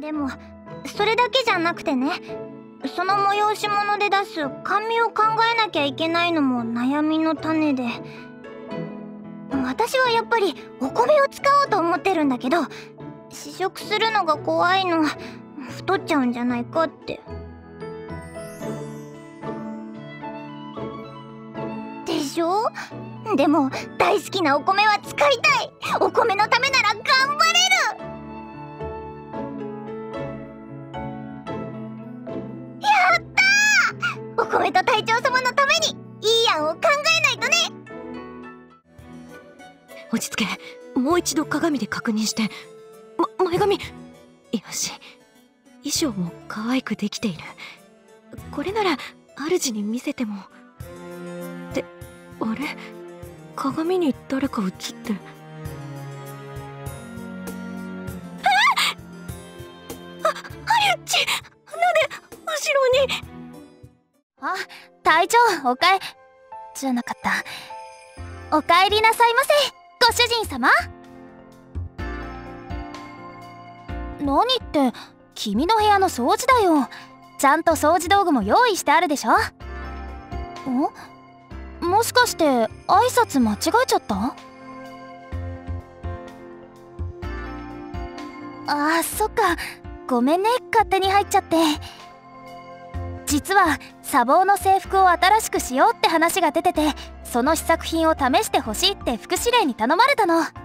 でもそれだけじゃなくてねその催し物で出す甘味を考えなきゃいけないのも悩みの種で私はやっぱりお米を使おうと思ってるんだけど試食するのが怖いの太っちゃうんじゃないかって。でしょ？でも大好きなお米は使いたい！お米のためならったーお米と隊長様のためにいい案を考えないとね。落ち着け。もう一度鏡で確認して。ま前髪。よし。衣装も可愛くできている。これなら主に見せても。ってあれ？鏡に誰か映って。えあハリウッチなんで後ろにあ隊長おかえじゃなかった。おかえりなさいませ。ご主人様。何って君の部屋の掃除だよ。ちゃんと掃除道具も用意してあるでしょ。んもしかして挨拶間違えちゃった？あーそっか。ごめんね。勝手に入っちゃって。実は砂防の制服を新しくしようって話が出ててその試作品を試してほしいって副司令に頼まれたの。